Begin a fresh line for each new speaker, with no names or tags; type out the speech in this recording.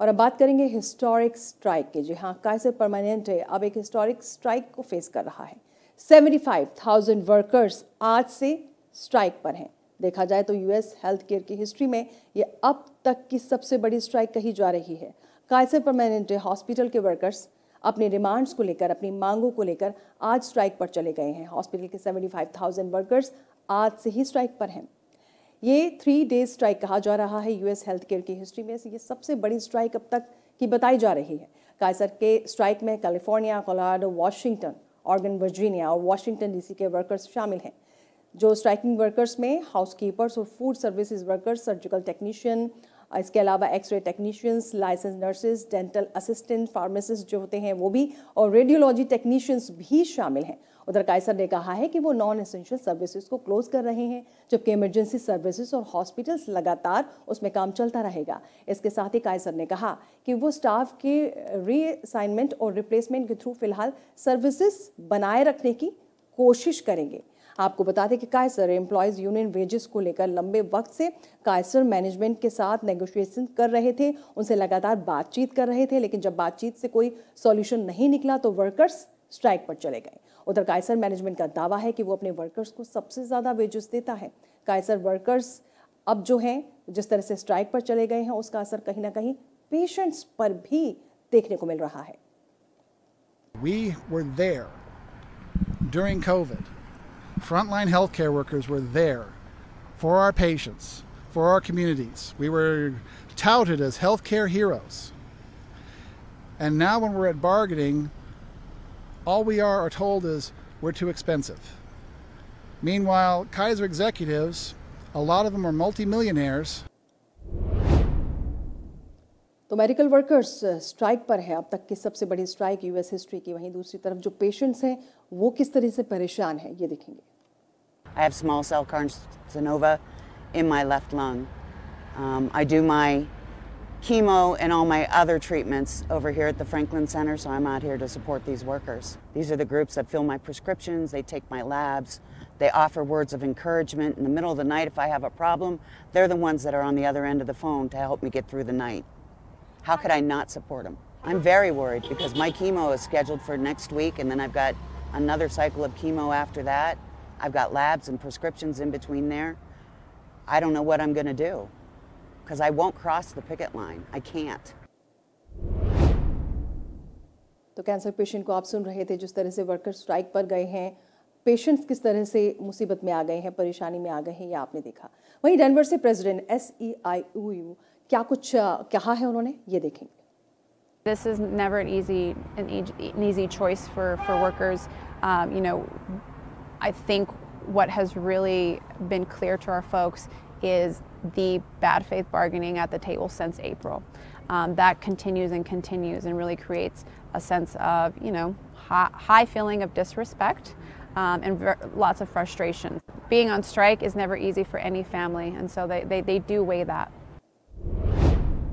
और अब बात करेंगे हिस्टोरिक स्ट्राइक की जी हाँ काइसर परमानेंट है अब एक हिस्टोरिक स्ट्राइक को फेस कर रहा है। 75,000 वर्कर्स आज से स्ट्राइक पर हैं। देखा जाए तो यूएस हेल्थ केयर की हिस्ट्री में ये अब तक की सबसे बड़ी स्ट्राइक कही जा रही है। काइसर परमानेंट हॉस्पिटल के वर्कर्स अपने डिमांड्स को लेकर अपनी मांगों को लेकर आज स्ट्राइक पर चले गए हैं। हॉस्पिटल के 75,000 वर्कर्स आज से ही स्ट्राइक पर हैं। ये थ्री डेज़ स्ट्राइक कहा जा रहा है यूएस हेल्थ केयर की हिस्ट्री में। ये सबसे बड़ी स्ट्राइक अब तक की बताई जा रही है। कायसर के स्ट्राइक में California Colorado Washington Oregon Virginia और वाशिंगटन डीसी के वर्कर्स शामिल हैं। जो स्ट्राइकिंग वर्कर्स में हाउसकीपर्स और food services workers surgical technician इसके अलावा xray technicians licence nurses dental assistant pharmacist जो होते हैं, वो भी और रेडियोलॉजी टेक्नीशियंस भी शामिल हैं। उधर कायसर ने कहा है कि वो नॉन एसेंशियल सर्विसेज़ को क्लोज कर रहे हैं, जबकि इमरजेंसी सर्विसेज़ और हॉस्पिटल्स लगातार उसमें काम चलता रहेगा। इसके साथ ही कायसर ने कहा कि वो स्टाफ के रीअसाइनमेंट और रिप्लेसमेंट के थ्रू फ़िलहाल सर्विसेज़ बनाए रखने की कोशिश करेंगे। आपको बता दें कि कायसर एम्प्लॉयज़ यूनियन वेजेस को लेकर लंबे वक्त से कायसर मैनेजमेंट के साथ नेगोशिएशन कर रहे थे, उनसे लगातार बातचीत कर रहे थे, लेकिन जब बातचीत से कोई सॉल्यूशन नहीं निकला तो वर्कर्स स्ट्राइक पर चले गए। उधर कायसर मैनेजमेंट का दावा है कि वो अपने वर्कर्स को सबसे ज़्यादा वेजेस देता है। कायसर वर्कर्स अब जो हैं, जिस तरह से स्ट्राइक पर चले गए हैं, उसका असर कहीं ना कहीं पेशेंट्स पर भी देखने को मिल रहा है।
We were there during COVID. Frontline healthcare workers were there for our patients, for our communities. We were touted as healthcare heroes. And now, when we're at bargaining, all we are, are told is we're too expensive. Meanwhile, Kaiser executives, a lot of them are multimillionaires.
तो medical workers strike पर है अब तक की सबसे बड़ी strike US history की वहीं दूसरी तरफ जो पेशेंट्स हैं वो किस तरह से परेशान हैं ये देखेंगे
I have small cell carcinoma in my left lung. Um, I do my chemo and all my other treatments over here at the Franklin Center, so I'm out here to support these workers. These are the groups that fill my prescriptions, they take my labs, they offer words of encouragement. In the middle of the night, if I have a problem, they're the ones that are on the other end of the phone to help me get through the night. How could I not support them? I'm very worried because my chemo is scheduled for next week, and then I've got another cycle of chemo after that. I've got labs and prescriptions in between there. I don't know what I'm going to do because I won't cross the picket line. I can't.
तो cancer patient को आप सुन रहे थे जिस तरह से worker strike पर गए हैं पेशेंट्स किस तरह से मुसीबत में आ गए हैं परेशानी में आ गए हैं ये आपने देखा वहीं डेनवर से president S E I U क्या कुछ कहा है उन्होंने ये देखेंगे
This is never an easy, an easy, an easy choice for, for workers. Um, you know, I think what has really been clear to our folks is the bad faith bargaining at the table since April. Um, that continues and continues and really creates a sense of, you know, high, high feeling of disrespect um, and lots of frustration. Being on strike is never easy for any family, and so they, they, they do weigh that.